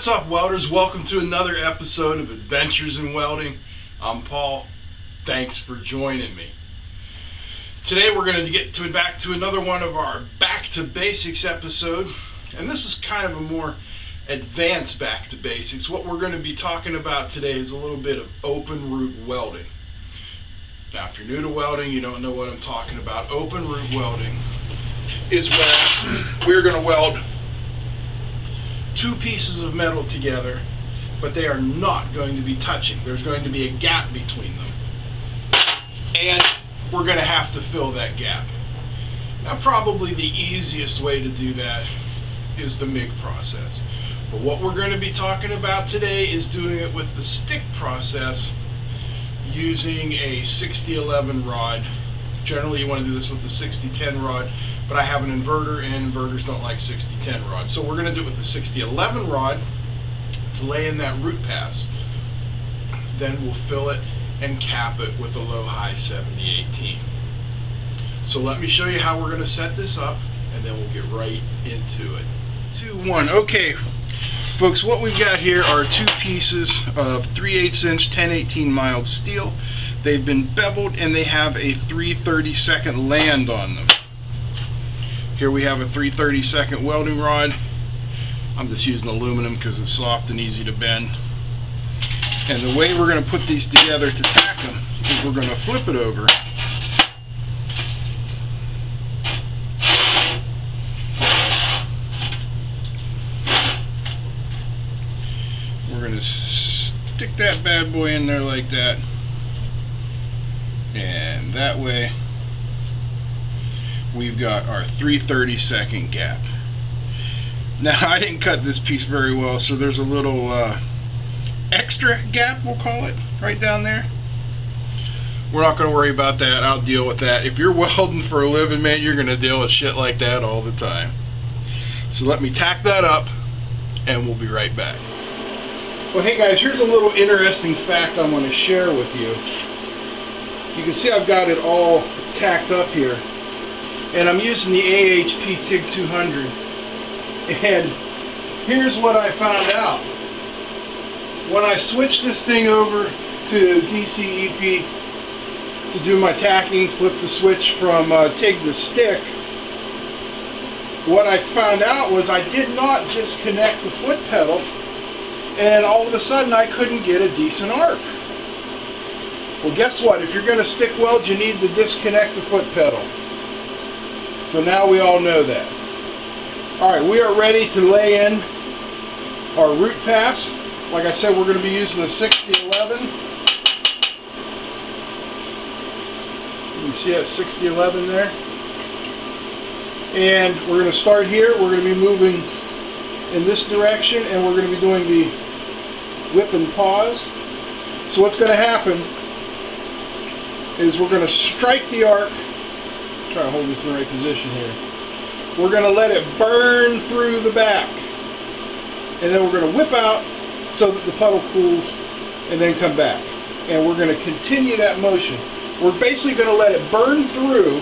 What's up, welders? Welcome to another episode of Adventures in Welding. I'm Paul. Thanks for joining me. Today we're going to get to back to another one of our Back to Basics episode, and this is kind of a more advanced Back to Basics. What we're going to be talking about today is a little bit of open root welding. Now, if you're new to welding, you don't know what I'm talking about. Open root welding is where we're going to weld two pieces of metal together, but they are not going to be touching. There's going to be a gap between them. And we're going to have to fill that gap. Now, probably the easiest way to do that is the MIG process. But what we're going to be talking about today is doing it with the stick process using a 6011 rod. Generally, you want to do this with the 6010 rod, but I have an inverter, and inverters don't like 6010 rods. So we're going to do it with the 6011 rod to lay in that root pass. Then we'll fill it and cap it with a low-hy 7018. So let me show you how we're going to set this up, and then we'll get right into it. Two, one. Okay, folks, what we've got here are two pieces of 3 8 inch 1018 mild steel. They've been beveled and they have a 332nd land on them. Here we have a 332nd welding rod. I'm just using aluminum because it's soft and easy to bend. And the way we're going to put these together to tack them is we're going to flip it over we're going to stick that bad boy in there like that and that way we've got our 332nd gap. Now I didn't cut this piece very well so there's a little uh, extra gap we'll call it right down there. We're not going to worry about that. I'll deal with that. If you're welding for a living man you're going to deal with shit like that all the time. So let me tack that up and we'll be right back. Well hey guys here's a little interesting fact I want to share with you you can see I've got it all tacked up here. And I'm using the AHP TIG 200 and here's what I found out. When I switched this thing over to DCEP to do my tacking flip the switch from uh, TIG to stick what I found out was I did not disconnect the foot pedal and all of a sudden I couldn't get a decent arc well, guess what? If you're going to stick weld, you need to disconnect the foot pedal. So now we all know that. All right, we are ready to lay in our root pass. Like I said, we're going to be using the 6011. You see that 6011 there. And we're going to start here. We're going to be moving in this direction, and we're going to be doing the whip and pause. So what's going to happen is we're going to strike the arc. Try to hold this in the right position here. We're going to let it burn through the back. And then we're going to whip out so that the puddle cools and then come back. And we're going to continue that motion. We're basically going to let it burn through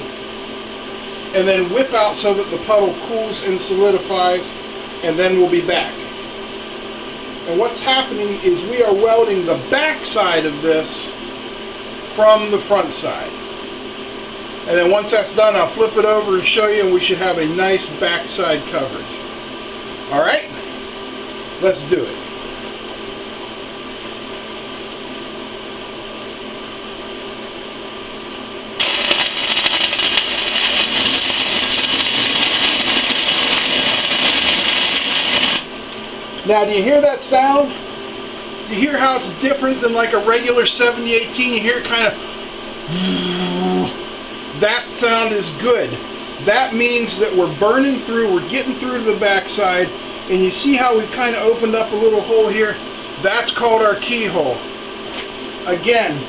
and then whip out so that the puddle cools and solidifies and then we'll be back. And what's happening is we are welding the back side of this from the front side. And then once that's done, I'll flip it over and show you, and we should have a nice backside coverage. All right? Let's do it. Now, do you hear that sound? You hear how it's different than like a regular 7018? You hear kind of... That sound is good. That means that we're burning through, we're getting through to the backside, and you see how we've kind of opened up a little hole here? That's called our keyhole. Again,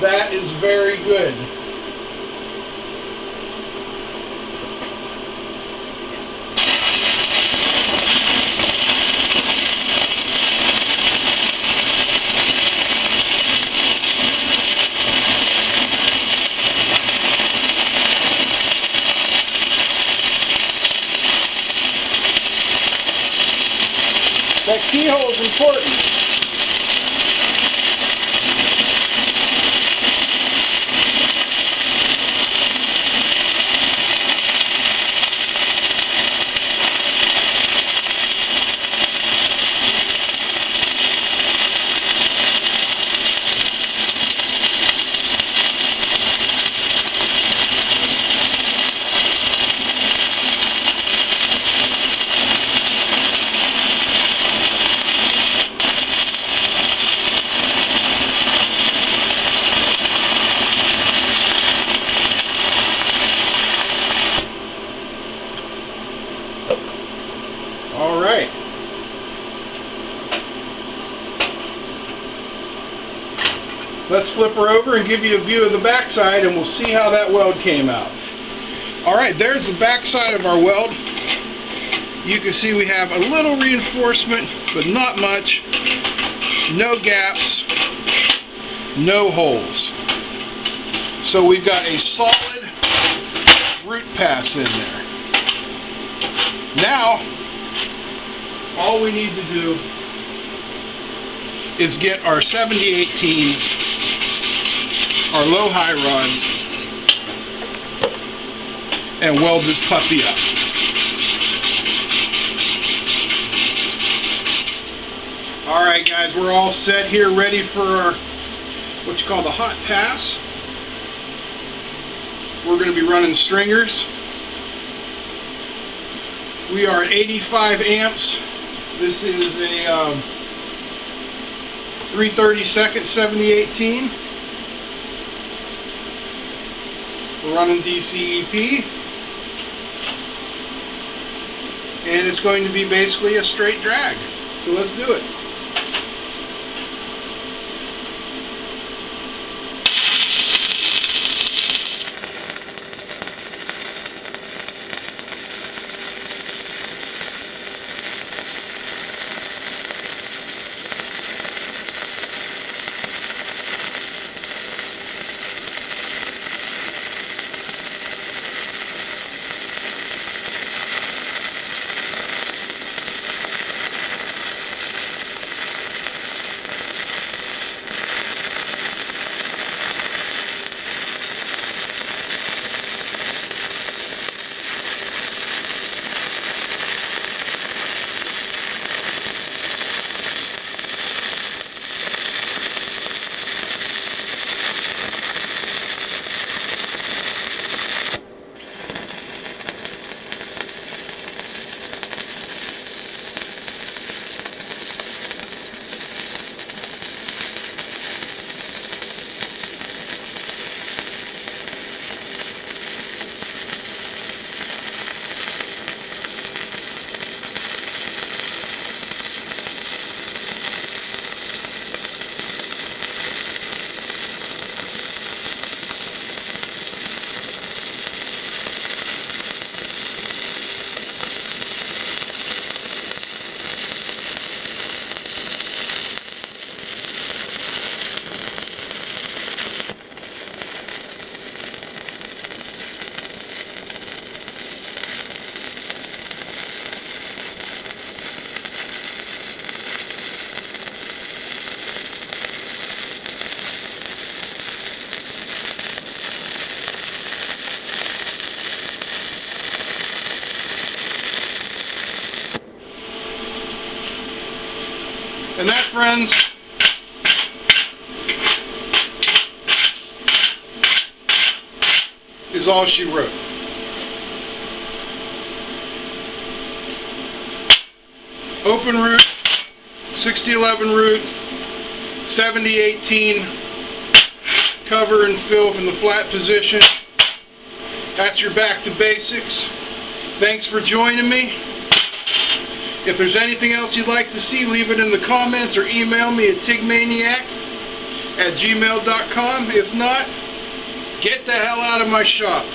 that is very good. Keyhole is important. All right. Let's flip her over and give you a view of the backside and we'll see how that weld came out. All right, there's the backside of our weld. You can see we have a little reinforcement, but not much. No gaps, no holes. So we've got a solid root pass in there. Now, all we need to do is get our 7018s, our low-hy rods, and weld this puppy up. Alright guys, we're all set here, ready for our, what you call the hot pass. We're going to be running stringers. We are at 85 amps. This is a um, 332nd 7018. We're running DCEP. And it's going to be basically a straight drag. So let's do it. And that, friends, is all she wrote. Open root, 6011 root, 7018 cover and fill from the flat position. That's your back to basics. Thanks for joining me. If there's anything else you'd like to see, leave it in the comments or email me at tigmaniac at gmail.com. If not, get the hell out of my shop.